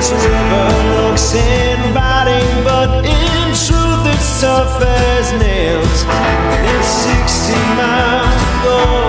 This river looks inviting, but in truth it's tough as nails. It's 60 miles to go.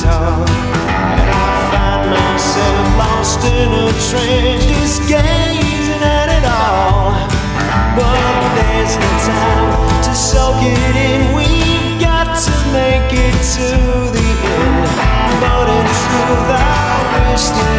guitar. And I find myself lost in a trance Just gazing at it all. But there's no time to soak it in. We've got to make it to the end. But in truth I wish that.